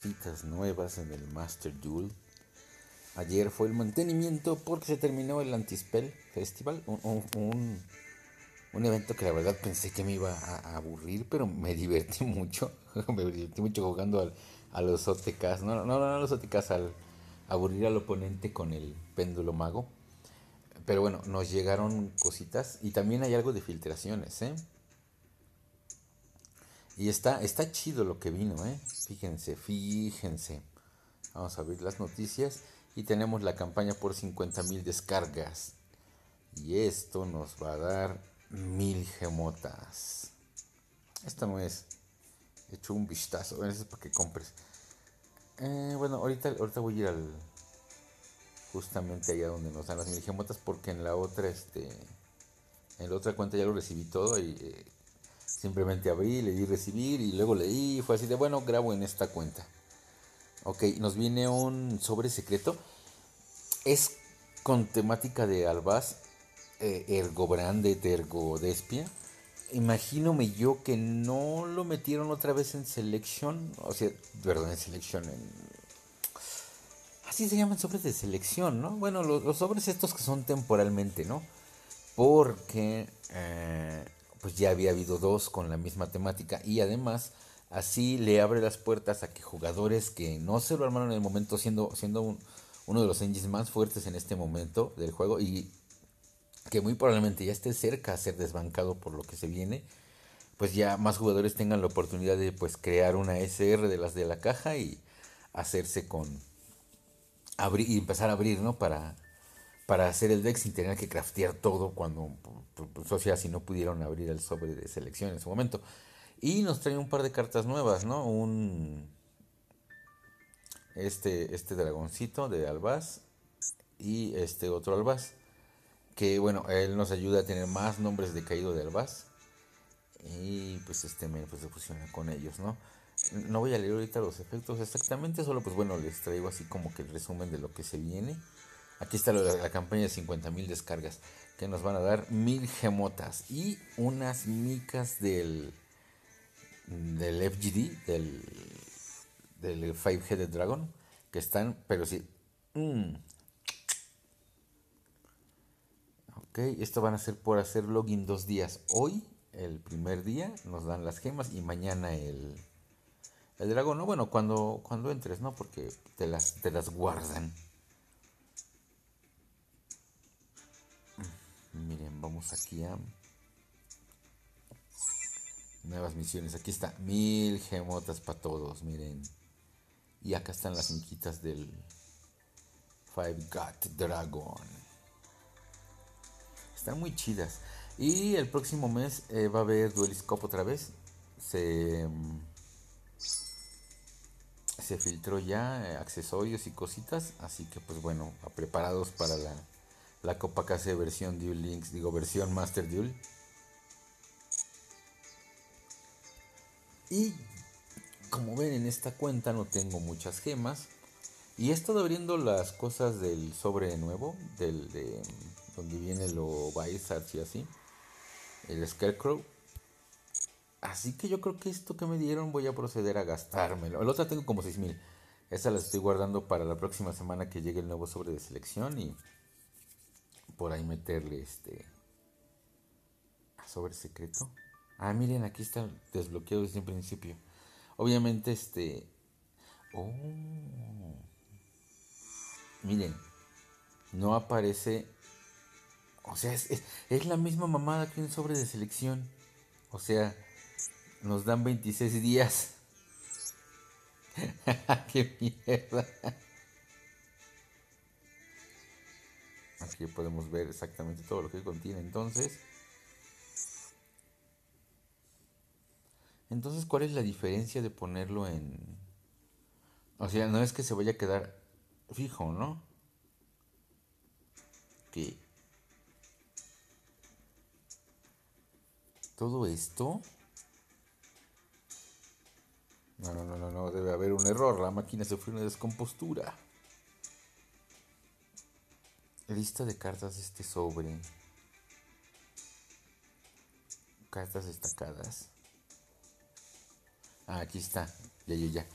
citas nuevas en el Master Duel. Ayer fue el mantenimiento porque se terminó el Antispell Festival, un, evento que la verdad pensé que me iba a, aburrir, pero me divertí mucho. me divertí mucho jugando a los OTKs, no, no, no, a los OTKs, al aburrir al oponente con el péndulo mago. Pero bueno, nos llegaron cositas y también hay algo de filtraciones, ¿eh? Y está, está chido lo que vino, ¿eh? Fíjense, fíjense. Vamos a abrir las noticias y tenemos la campaña por 50 mil descargas. Y esto nos va a dar mil gemotas. Esto no es hecho un vistazo, eso es para que compres. Eh, bueno, ahorita, ahorita voy a ir al justamente allá donde nos dan las mil gemotas porque en la otra este en la otra cuenta ya lo recibí todo y eh, Simplemente abrí, le di recibir y luego leí y fue así de, bueno, grabo en esta cuenta. Ok, nos viene un sobre secreto. Es con temática de Albaz, eh, Ergo Brande, Ergo Despia. Imagínome yo que no lo metieron otra vez en selección, o sea, perdón, en selección, Así se llaman sobres de selección, ¿no? Bueno, los, sobres estos que son temporalmente, ¿no? Porque... Eh, pues ya había habido dos con la misma temática y además así le abre las puertas a que jugadores que no se lo armaron en el momento siendo, siendo uno de los engines más fuertes en este momento del juego y que muy probablemente ya esté cerca a ser desbancado por lo que se viene, pues ya más jugadores tengan la oportunidad de pues crear una SR de las de la caja y hacerse con abrir y empezar a abrir, ¿no? Para para hacer el deck sin tener que craftear todo cuando, pues, o sea, si no pudieron abrir el sobre de selección en su momento. Y nos trae un par de cartas nuevas, ¿no? Un. Este, este dragoncito de Albaz y este otro Albaz. Que bueno, él nos ayuda a tener más nombres de caído de Albaz. Y pues este me pues, se fusiona con ellos, ¿no? No voy a leer ahorita los efectos exactamente, solo pues bueno, les traigo así como que el resumen de lo que se viene. Aquí está la, campaña de 50 mil descargas que nos van a dar mil gemotas y unas micas del, del FGD, del, del Five Headed Dragon, que están, pero sí. Mm. Ok, esto van a ser por hacer login dos días. Hoy, el primer día, nos dan las gemas y mañana el, el dragón. No, bueno, cuando, cuando entres, ¿no? Porque te las, te las guardan. Vamos aquí a nuevas misiones. Aquí está, mil gemotas para todos, miren. Y acá están las inquitas del Five God Dragon. Están muy chidas. Y el próximo mes eh, va a haber Dueliscope otra vez. Se, se filtró ya eh, accesorios y cositas. Así que pues bueno, preparados para la la Copa KC versión Duel Links, digo versión Master Duel. Y como ven en esta cuenta no tengo muchas gemas. Y he estado abriendo las cosas del sobre nuevo, del de donde viene lo Baisats y así. El Scarecrow. Así que yo creo que esto que me dieron voy a proceder a gastármelo. El otro tengo como 6000. Esa la estoy guardando para la próxima semana que llegue el nuevo sobre de selección y por ahí meterle este sobre secreto. Ah, miren, aquí está desbloqueado desde el principio. Obviamente, este. Oh. Miren, no aparece. O sea, es, es, la misma mamada que un sobre de selección. O sea, nos dan 26 días. ¡Qué mierda! Aquí podemos ver exactamente todo lo que contiene. Entonces, entonces, ¿cuál es la diferencia de ponerlo en... O sea, no es que se vaya a quedar fijo, ¿no? Que... Todo esto... No, no, no, no, no, debe haber un error. La máquina sufrió una descompostura. Lista de cartas de este sobre. Cartas destacadas. Ah, aquí está. Ya, ya, ya.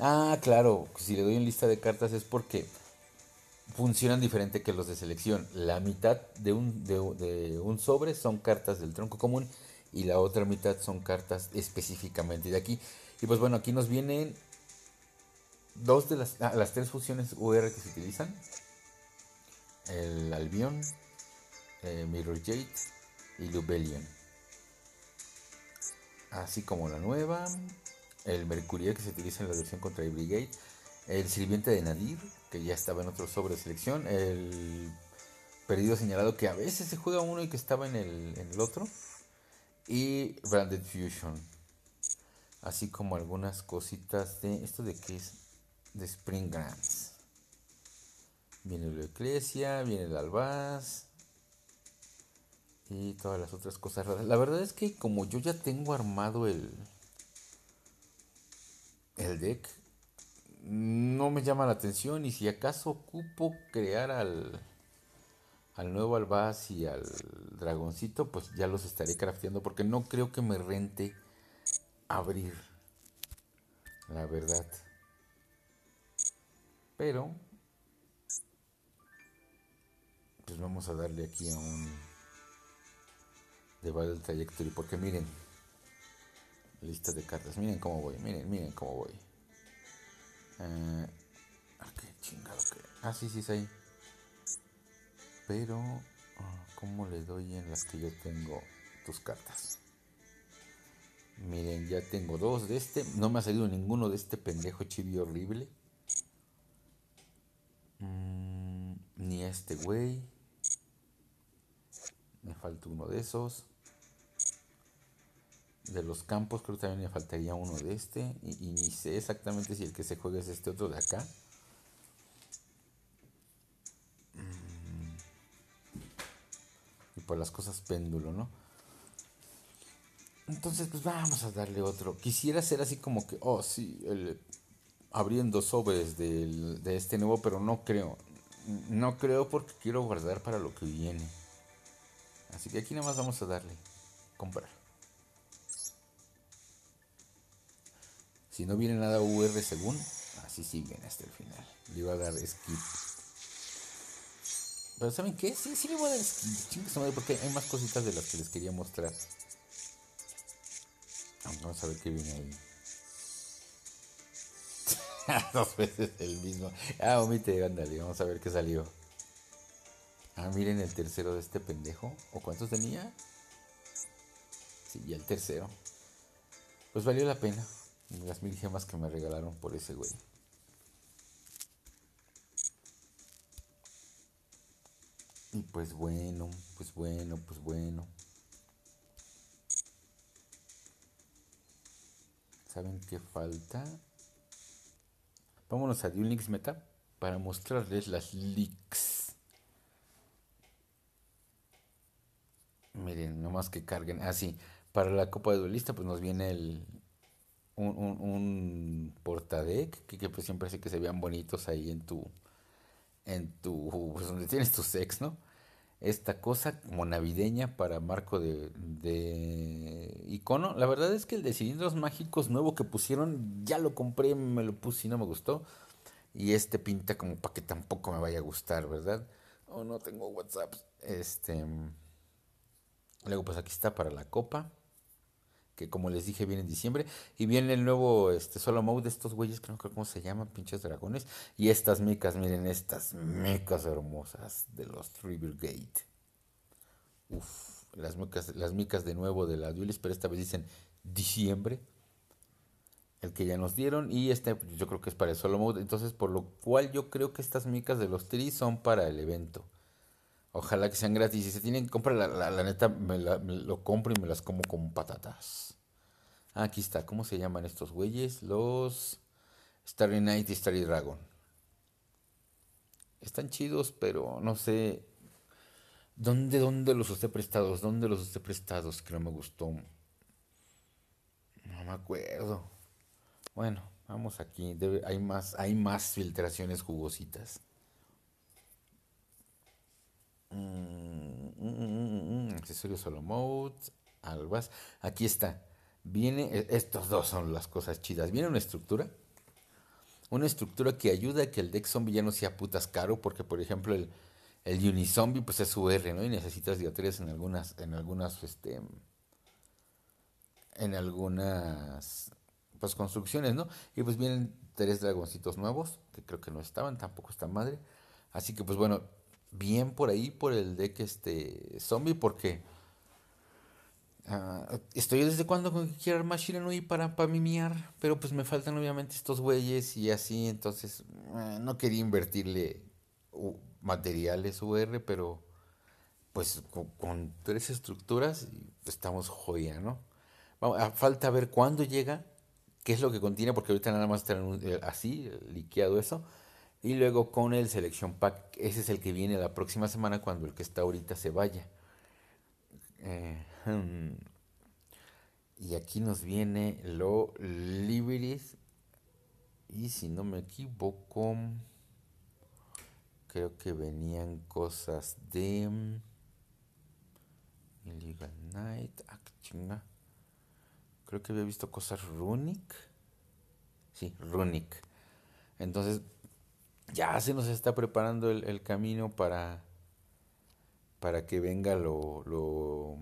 Ah, claro, si le doy en lista de cartas es porque funcionan diferente que los de selección. La mitad de un, de, un sobre son cartas del tronco común y la otra mitad son cartas específicamente de aquí. Y pues bueno, aquí nos vienen dos de las, ah, las tres fusiones UR que se utilizan. El Albion, eh, Mirror Jade y Lubellion. Así como la nueva, el Mercurio que se utiliza en la versión contra el Brigade, el Sirviente de Nadir, que ya estaba en otro sobre selección, el Perdido Señalado, que a veces se juega uno y que estaba en el, en el otro, y Branded Fusion, así como algunas cositas de, ¿esto de qué es? De Spring Grants. Viene la Eclesia, viene el Albaz, y todas las otras cosas raras. La verdad es que como yo ya tengo armado el el deck no me llama la atención y si acaso ocupo crear al al nuevo albaz y al dragoncito, pues ya los estaré crafteando porque no creo que me rente abrir. La verdad. Pero pues vamos a darle aquí a un de Battle Trajectory. Porque miren, lista de cartas. Miren cómo voy, miren, miren cómo voy. Eh, ah, qué chingado que. Ah, sí, sí, es ahí. Pero, ah, ¿cómo le doy en las que yo tengo tus cartas? Miren, ya tengo dos de este. No me ha salido ninguno de este pendejo chibi horrible. Mm, ni este güey. Me falta uno de esos de los campos, creo que también me faltaría uno de este. Y, ni sé exactamente si el que se juega es este otro de acá. Mm. Y por las cosas péndulo, ¿no? Entonces, pues vamos a darle otro. Quisiera ser así como que, oh, sí, abriendo sobres de este nuevo, pero no creo. No creo porque quiero guardar para lo que viene. Así que aquí nada más vamos a darle comprar. Si no viene nada UR según, así sí viene hasta el final. Le iba a dar skip. Pero ¿saben qué? Sí, sí le voy a dar skip. porque hay más cositas de las que les quería mostrar. Vamos a ver qué viene ahí. Dos veces el mismo. Ah, omite, ándale, vamos a ver qué salió. Ah, miren el tercero de este pendejo. ¿O cuántos tenía? Sí, ya el tercero. Pues valió la pena. Las mil gemas que me regalaron por ese güey. Y pues bueno, pues bueno, pues bueno. ¿Saben qué falta? Vámonos a Duel Meta para mostrarles las leaks. Que carguen. Ah, sí. Para la Copa de Duelista, pues nos viene el, un, un, un portadeck que, pues siempre hace que se vean bonitos ahí en tu, en tu, pues donde tienes tu sex, ¿no? Esta cosa como navideña para marco de, de icono. La verdad es que el de cilindros mágicos nuevo que pusieron, ya lo compré, me lo puse y no me gustó. Y este pinta como para que tampoco me vaya a gustar, ¿verdad? Oh, no tengo WhatsApp. Este. Luego, pues aquí está para la copa que como les dije viene en diciembre. Y viene el nuevo este, solo mode de estos güeyes, que no creo cómo se llaman, pinches dragones. Y estas micas, miren, estas micas hermosas de los River Gate. Uf, las micas, las micas de nuevo de la Duelis, pero esta vez dicen diciembre. El que ya nos dieron. Y este yo creo que es para el solo mode. Entonces, por lo cual yo creo que estas micas de los Tri son para el evento. Ojalá que sean gratis. Si se tienen que comprar, la, neta, me, lo compro y me las como con patatas. Ah, aquí está. ¿Cómo se llaman estos güeyes? Los Starry Night y Starry Dragon. Están chidos, pero no sé. ¿Dónde, dónde los usé prestados? ¿Dónde los usé prestados? Que no me gustó. No me acuerdo. Bueno, vamos aquí. hay, más, hay más filtraciones jugositas. Mm, mm, mm, accesorio solo mode, albas. Aquí está. Viene, e, estos dos son las cosas chidas. Viene una estructura una estructura que ayuda a que el deck zombie ya no sea putas caro, porque por ejemplo el, el Unizombie pues es UR, ¿no? Y necesitas diatrias en algunas, en algunas, este, en algunas, pues construcciones, ¿no? Y pues vienen tres dragoncitos nuevos, que creo que no estaban, tampoco está madre. Así que pues bueno, bien por ahí, por el deck este zombie, porque ah, estoy desde cuando quiero armar Shiranui para, para mimiar, pero pues me faltan obviamente estos güeyes y así, entonces eh, no quería invertirle materiales UR, pero pues con, tres estructuras estamos joya, ¿no? Vamos, falta ver cuándo llega, qué es lo que contiene, porque ahorita nada más están eh, así, liqueado eso. Y luego con el Selection Pack, ese es el que viene la próxima semana cuando el que está ahorita se vaya. Eh, y aquí nos viene lo Liberties. Y si no me equivoco, creo que venían cosas de mm, Illegal Night. Ah, chinga. Creo que había visto cosas Runic. Sí, Runic. Entonces, ya se nos está preparando el, camino para, para que venga lo, lo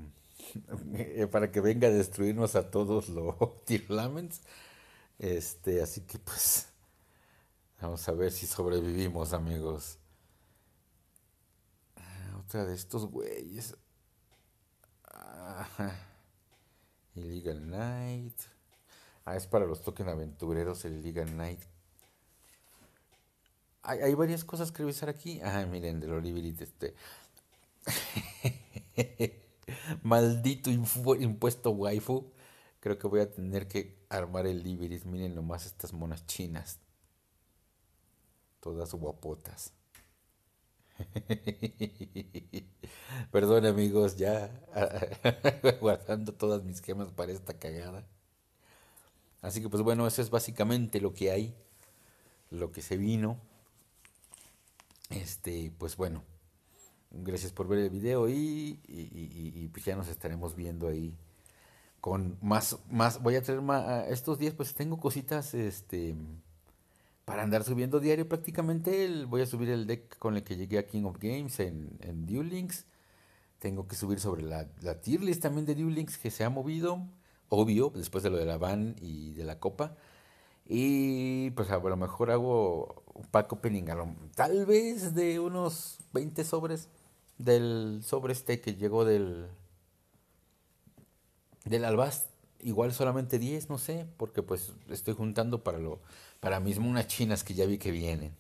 para que venga a destruirnos a todos los Tirlaments. Este, así que pues vamos a ver si sobrevivimos, amigos de estos güeyes. Illegal Night. Ah, es para los token aventureros el Illegal Night. Hay, varias cosas que revisar aquí. Ah, miren, del Oliverit este. Maldito impuesto waifu. Creo que voy a tener que armar el Liberis. Miren nomás estas monas chinas. Todas guapotas. Perdón amigos, ya guardando todas mis gemas para esta cagada. Así que pues bueno, eso es básicamente lo que hay, lo que se vino. Este, pues bueno, gracias por ver el video y, y, pues ya nos estaremos viendo ahí con más, más, voy a traer más, estos días pues tengo cositas, este, para andar subiendo diario prácticamente. Voy a subir el deck con el que llegué a King of Games en, en Duel Links. Tengo que subir sobre la, la tier list también de Duel Links que se ha movido. Obvio, después de lo de la van y de la copa. Y pues a lo mejor hago un pack opening, tal vez de unos 20 sobres del sobre este que llegó del del Albast. Igual solamente 10, no sé, porque pues estoy juntando para lo para mismo unas chinas que ya vi que vienen.